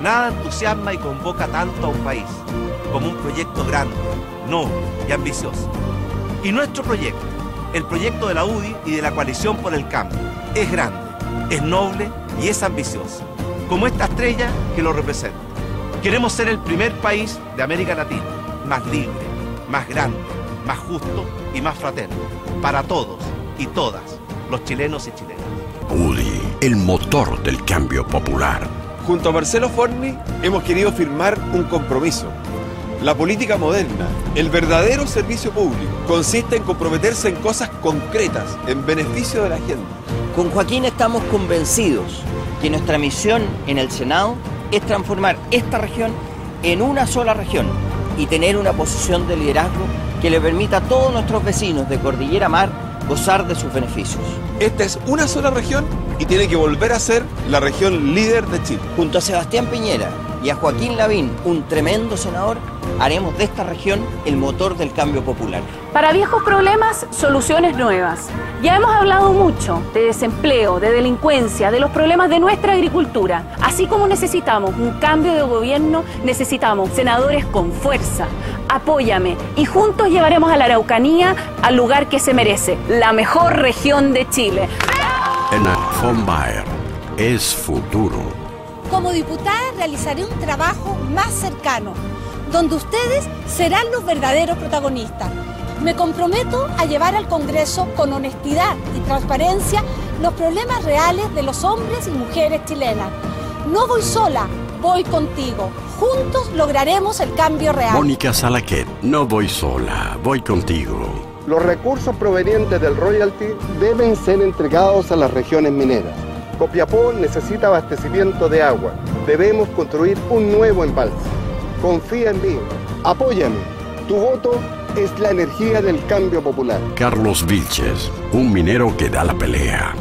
Nada entusiasma y convoca tanto a un país como un proyecto grande, noble y ambicioso. Y nuestro proyecto, el proyecto de la UDI y de la coalición por el cambio, es grande, es noble y es ambicioso, como esta estrella que lo representa. Queremos ser el primer país de América Latina más libre, más grande, más justo y más fraterno, para todos y todas los chilenos y chilenas. UDI, el motor del cambio popular. Junto a Marcelo Forni hemos querido firmar un compromiso. La política moderna, el verdadero servicio público, consiste en comprometerse en cosas concretas, en beneficio de la gente. Con Joaquín estamos convencidos que nuestra misión en el Senado es transformar esta región en una sola región y tener una posición de liderazgo que le permita a todos nuestros vecinos de Cordillera Mar gozar de sus beneficios. Esta es una sola región y tiene que volver a ser la región líder de Chile. Junto a Sebastián Piñera y a Joaquín Lavín, un tremendo senador, haremos de esta región el motor del cambio popular. Para viejos problemas, soluciones nuevas. Ya hemos hablado mucho de desempleo, de delincuencia, de los problemas de nuestra agricultura. Así como necesitamos un cambio de gobierno, necesitamos senadores con fuerza. Apóyame y juntos llevaremos a la Araucanía al lugar que se merece, la mejor región de Chile. En es futuro. Como diputada realizaré un trabajo más cercano, donde ustedes serán los verdaderos protagonistas. Me comprometo a llevar al Congreso con honestidad y transparencia los problemas reales de los hombres y mujeres chilenas. No voy sola, voy contigo. Juntos lograremos el cambio real. Mónica Salaquet, no voy sola, voy contigo. Los recursos provenientes del royalty deben ser entregados a las regiones mineras. Copiapó necesita abastecimiento de agua. Debemos construir un nuevo embalse. Confía en mí. Apóyame. Tu voto es la energía del cambio popular. Carlos Vilches, un minero que da la pelea.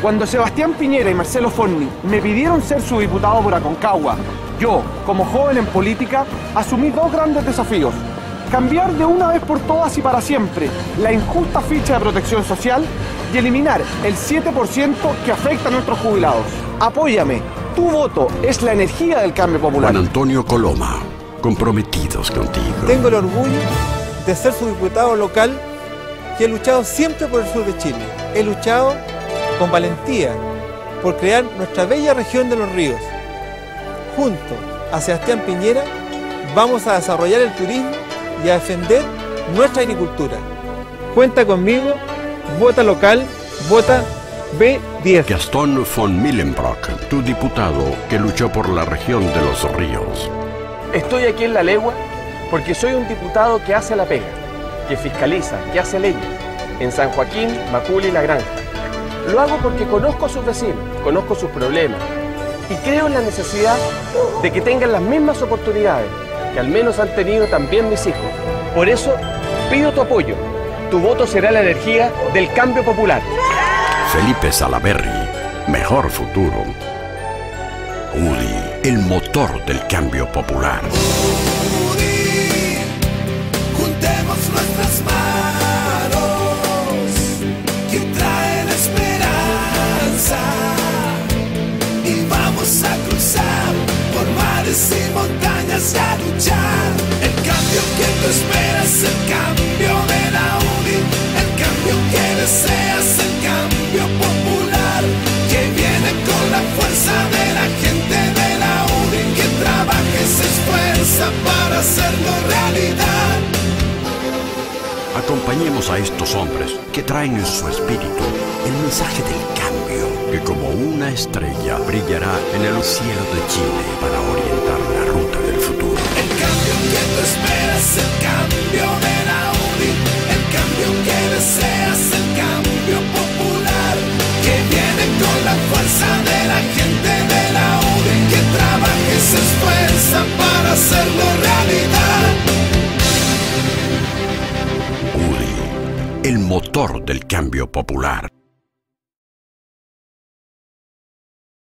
Cuando Sebastián Piñera y Marcelo Forni me pidieron ser su diputado por Aconcagua, yo, como joven en política, asumí dos grandes desafíos. Cambiar de una vez por todas y para siempre la injusta ficha de protección social y eliminar el 7% que afecta a nuestros jubilados. Apóyame. Tu voto es la energía del cambio popular. Juan Antonio Coloma, comprometidos contigo. Tengo el orgullo de ser su diputado local que he luchado siempre por el sur de Chile. He luchado con valentía por crear nuestra bella región de los ríos. Junto a Sebastián Piñera vamos a desarrollar el turismo y a defender nuestra agricultura. Cuenta conmigo, vota local, vota B10. Gastón von Millenbrock, tu diputado que luchó por la región de los ríos. Estoy aquí en la legua porque soy un diputado que hace la pega, que fiscaliza, que hace leyes, en San Joaquín, Macul y La Granja. Lo hago porque conozco a sus vecinos, conozco sus problemas y creo en la necesidad de que tengan las mismas oportunidades que al menos han tenido también mis hijos. Por eso pido tu apoyo. Tu voto será la energía del cambio popular. Felipe Salaberry, mejor futuro. UDI, el motor del cambio popular. Juntemos nuestras manos estos hombres que traen en su espíritu el mensaje del cambio, que como una estrella brillará en el cielo de Chile para orientar el motor del cambio popular.